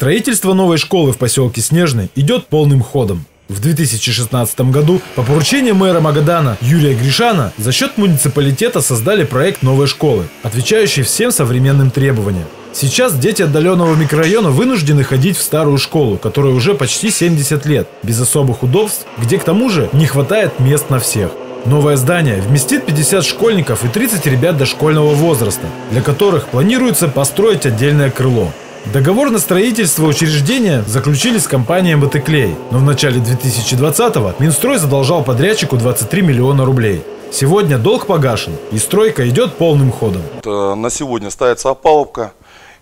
Строительство новой школы в поселке Снежный идет полным ходом. В 2016 году по поручению мэра Магадана Юрия Гришана за счет муниципалитета создали проект новой школы, отвечающий всем современным требованиям. Сейчас дети отдаленного микрорайона вынуждены ходить в старую школу, которая уже почти 70 лет, без особых удобств, где к тому же не хватает мест на всех. Новое здание вместит 50 школьников и 30 ребят дошкольного возраста, для которых планируется построить отдельное крыло. Договор на строительство учреждения заключили с компанией «МТКлей», но в начале 2020-го Минстрой задолжал подрядчику 23 миллиона рублей. Сегодня долг погашен, и стройка идет полным ходом. Э, На сегодня ставится опалубка.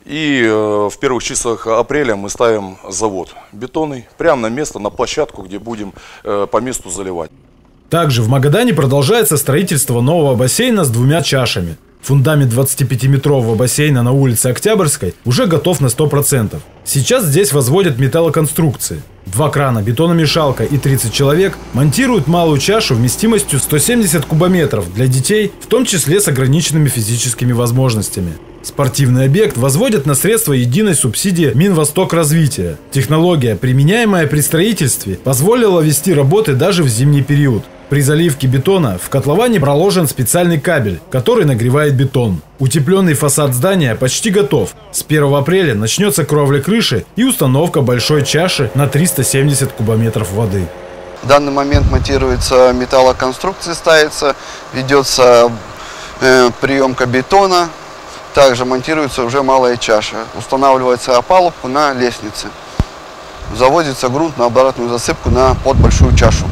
И э, в первых числах апреля мы ставим завод бетонный прямо на место, на площадку, где будем э, по месту заливать. Также в Магадане продолжается строительство нового бассейна с двумя чашами. Фундамент 25-метрового бассейна на улице Октябрьской уже готов на 100%. Сейчас здесь возводят металлоконструкции. Два крана, бетономешалка и 30 человек монтируют малую чашу вместимостью 170 кубометров для детей, в том числе с ограниченными физическими возможностями. Спортивный объект возводят на средства единой субсидии Минвосток развития. Технология, применяемая при строительстве, позволила вести работы даже в зимний период. При заливке бетона в котловане проложен специальный кабель, который нагревает бетон. Утепленный фасад здания почти готов. С 1 апреля начнется кровля крыши и установка большой чаши на 370 кубометров воды. В данный момент монтируется металлоконструкция, ставится, ведется э, приемка бетона, также монтируется уже малая чаша, устанавливается опалубка на лестнице, заводится грунт на обратную засыпку на под большую чашу.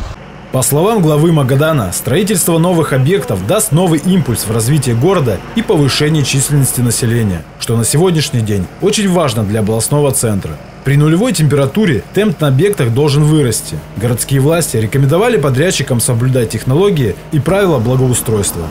По словам главы Магадана, строительство новых объектов даст новый импульс в развитии города и повышение численности населения, что на сегодняшний день очень важно для областного центра. При нулевой температуре темп на объектах должен вырасти. Городские власти рекомендовали подрядчикам соблюдать технологии и правила благоустройства.